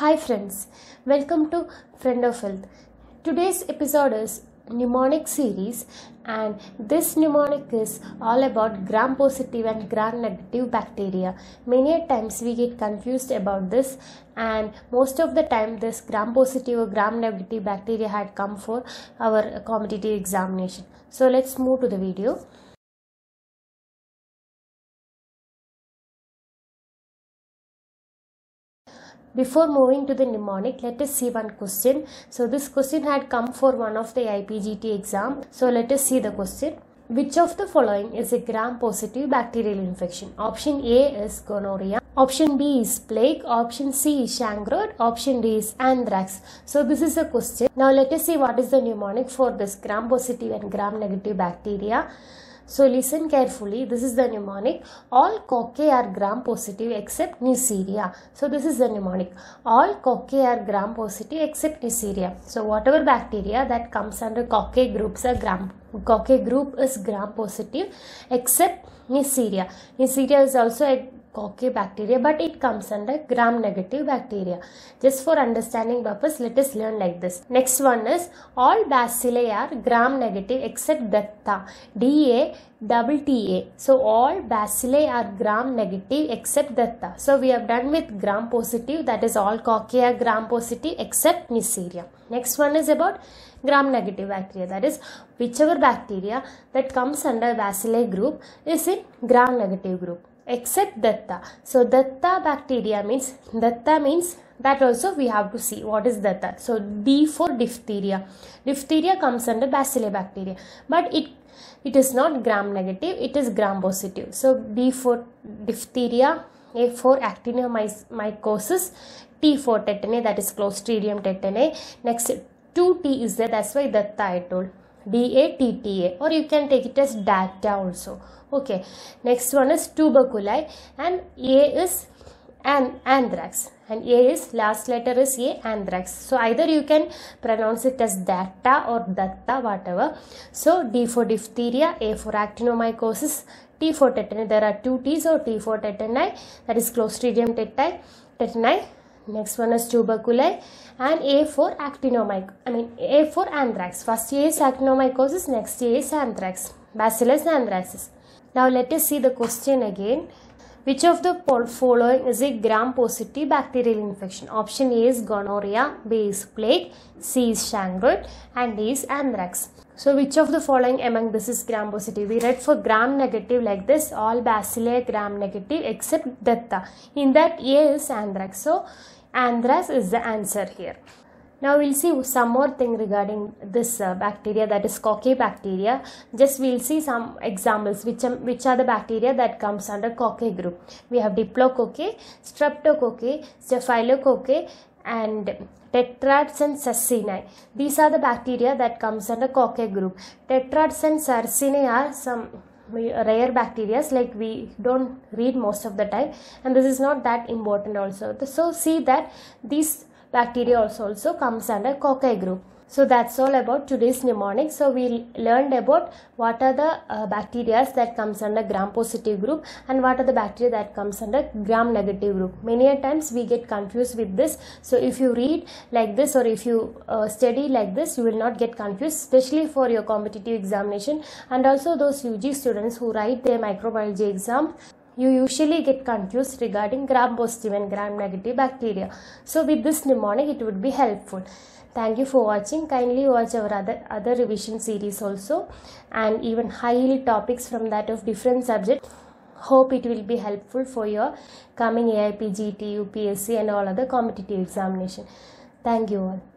friends, welcome to Friend of Health. Today's episode is mnemonic series and this mnemonic is all about gram positive and gram negative bacteria. Many times we get confused about this and most of the time this gram positive or gram negative bacteria had come for our competitive examination. So let's move to the video. Before moving to the mnemonic, let us see one question. So this question had come for one of the IPGT exam. So let us see the question. Which of the following is a gram-positive bacterial infection? Option A is gonorrhea. Option B is plague. Option C is chancroid. Option D is anthrax. So this is a question. Now let us see what is the mnemonic for this gram-positive and gram-negative bacteria. So listen carefully. This is the mnemonic. All cocci are gram positive except Neisseria. So this is the mnemonic. All cocci are gram positive except Neisseria. So whatever bacteria that comes under cocci groups are gram cocci group is gram positive except Neisseria. Neisseria is also a bacteria but it comes under gram negative bacteria. Just for understanding purpose let us learn like this. Next one is all bacilli are gram negative except datta da double ta so all bacilli are gram negative except datta so we have done with gram positive that is all cocci are gram positive except neisseria. Next one is about gram negative bacteria that is whichever bacteria that comes under bacilli group is in gram negative group except datta. So datta bacteria means datta means that also we have to see what is datta. So D for diphtheria. Diphtheria comes under bacilli bacteria but it it is not gram negative it is gram positive. So D for diphtheria, A for actinomycosis, T for tetani that is Clostridium tetani. Next 2T is there that's why datta I told. DATTA or you can take it as data also. Okay, next one is tuberculi and A is an anthrax and A is last letter is A anthrax. So either you can pronounce it as data or datta whatever. So D for diphtheria, A for actinomycosis, T for tetani. There are two T's or T for tetani that is Clostridium tetani. tetani. Next one is tuberculi and A for actinomycosis. I mean A for anthrax. First A is actinomycosis, next A is anthrax. Bacillus anthracis. Now let us see the question again. Which of the following is a gram-positive bacterial infection? Option A is gonorrhea, B is plague, C is chancroid and D is anthrax. So which of the following among this is gram-positive? We read for gram-negative like this, all bacilli gram-negative except datta. In that A is anthrax. So anthrax is the answer here. Now we'll see some more thing regarding this uh, bacteria that is cocci bacteria. Just we'll see some examples which, um, which are the bacteria that comes under cocci group. We have diplococci, streptococci, staphylococci and tetrads and sarcinae. These are the bacteria that comes under cocci group. Tetrads and sarcinae are some rare bacteria like we don't read most of the time and this is not that important also. So see that these bacteria also, also comes under cocci group. So that's all about today's mnemonic. So we learned about what are the uh, bacteria that comes under gram positive group and what are the bacteria that comes under gram negative group. Many a times we get confused with this. So if you read like this or if you uh, study like this, you will not get confused, especially for your competitive examination and also those UG students who write their microbiology exam you usually get confused regarding gram positive and gram negative bacteria. So with this mnemonic it would be helpful. Thank you for watching. Kindly watch our other, other revision series also and even highly topics from that of different subjects. Hope it will be helpful for your coming AIP, GT, and all other competitive examination. Thank you all.